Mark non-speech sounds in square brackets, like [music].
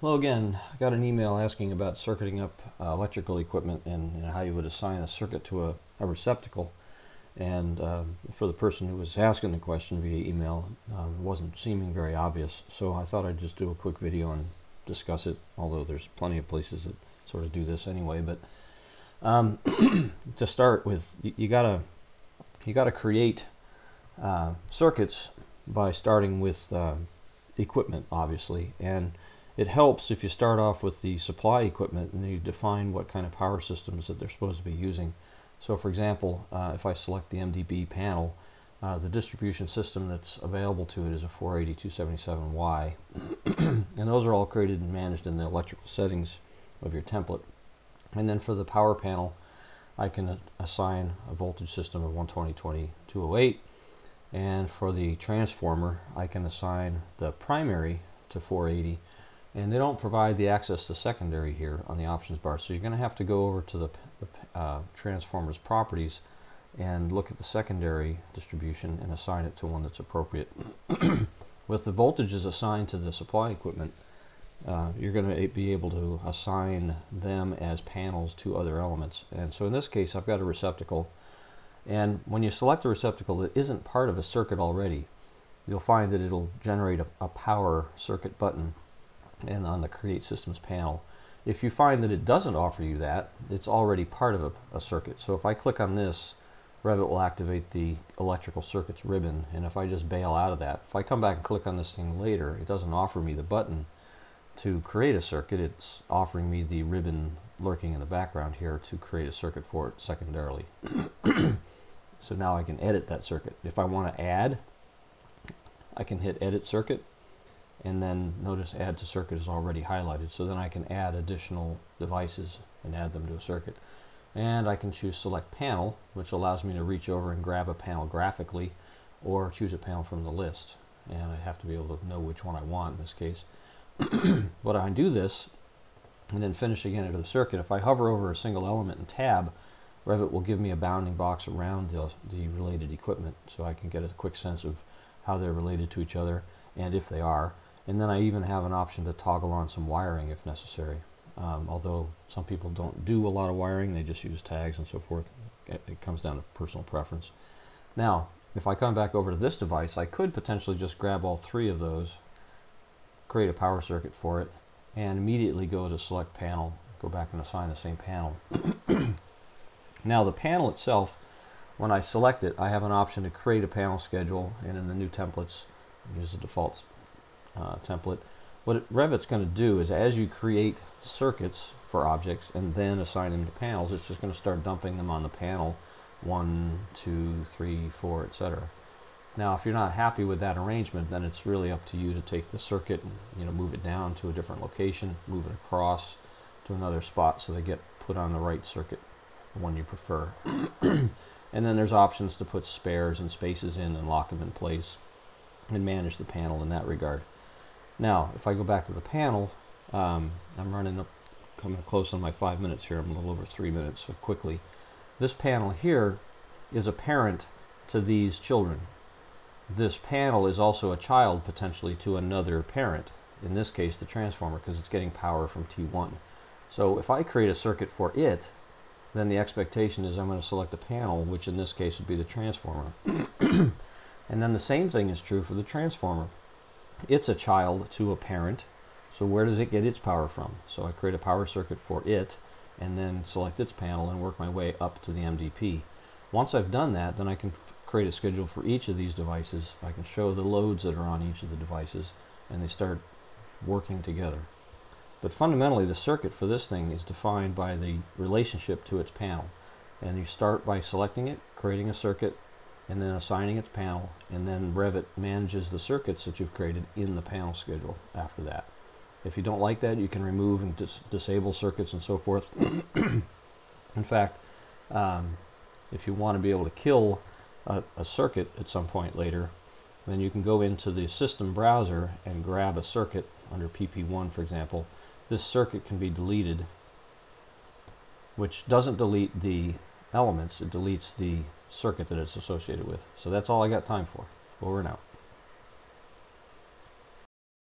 Hello again. I got an email asking about circuiting up uh, electrical equipment and, how you would assign a circuit to a, a receptacle. And um, for the person who was asking the question via email, um, it wasn't seeming very obvious. So I thought I'd just do a quick video and discuss it, although there's plenty of places that sort of do this anyway. But um, [clears throat] to start with, you, you, gotta you gotta create uh, circuits by starting with uh, equipment, obviously, and it helps if you start off with the supply equipment and you define what kind of power systems that they're supposed to be using. So for example, uh, if I select the MDB panel, uh, the distribution system that's available to it is a 480-277Y. [clears throat] and those are all created and managed in the electrical settings of your template. And then for the power panel, I can assign a voltage system of 120-20-208. And for the transformer, I can assign the primary to 480 and they don't provide the access to secondary here on the options bar. So you're going to have to go over to the, the uh, transformers properties and look at the secondary distribution and assign it to one that's appropriate. [clears throat] With the voltages assigned to the supply equipment uh, you're going to be able to assign them as panels to other elements. And so in this case I've got a receptacle. And when you select a receptacle that isn't part of a circuit already you'll find that it'll generate a, a power circuit button and on the Create Systems panel. If you find that it doesn't offer you that, it's already part of a, a circuit. So if I click on this, Revit will activate the electrical circuits ribbon and if I just bail out of that, if I come back and click on this thing later, it doesn't offer me the button to create a circuit, it's offering me the ribbon lurking in the background here to create a circuit for it secondarily. [coughs] so now I can edit that circuit. If I want to add, I can hit edit circuit and then notice add to circuit is already highlighted. So then I can add additional devices and add them to a circuit. And I can choose select panel which allows me to reach over and grab a panel graphically or choose a panel from the list. And I have to be able to know which one I want in this case. [coughs] But I do this and then finish again into the circuit. If I hover over a single element and tab Revit will give me a bounding box around the, the related equipment so I can get a quick sense of how they're related to each other and if they are and then I even have an option to toggle on some wiring if necessary. Um, although some people don't do a lot of wiring, they just use tags and so forth. It, it comes down to personal preference. Now, if I come back over to this device, I could potentially just grab all three of those, create a power circuit for it, and immediately go to select panel, go back and assign the same panel. [clears throat] now the panel itself, when I select it, I have an option to create a panel schedule, and in the new templates, use the default uh, template. What Revit's going to do is as you create circuits for objects and then assign them to panels, it's just going to start dumping them on the panel one, two, three, four, etc. Now, if you're not happy with that arrangement, then it's really up to you to take the circuit and you know move it down to a different location, move it across to another spot so they get put on the right circuit, the one you prefer. [coughs] and then there's options to put spares and spaces in and lock them in place and manage the panel in that regard. Now, if I go back to the panel, um, I'm running up, coming close on my five minutes here. I'm a little over three minutes, so quickly. This panel here is a parent to these children. This panel is also a child potentially to another parent, in this case the transformer, because it's getting power from T1. So if I create a circuit for it, then the expectation is I'm going to select a panel, which in this case would be the transformer. [coughs] and then the same thing is true for the transformer it's a child to a parent. So where does it get its power from? So I create a power circuit for it and then select its panel and work my way up to the MDP. Once I've done that, then I can create a schedule for each of these devices. I can show the loads that are on each of the devices and they start working together. But fundamentally, the circuit for this thing is defined by the relationship to its panel. And you start by selecting it, creating a circuit, and then assigning its panel, and then Revit manages the circuits that you've created in the panel schedule after that. If you don't like that, you can remove and dis disable circuits and so forth. [coughs] in fact, um, if you want to be able to kill a, a circuit at some point later, then you can go into the system browser and grab a circuit under PP1, for example. This circuit can be deleted, which doesn't delete the elements, it deletes the circuit that it's associated with. So that's all I got time for. Over and out.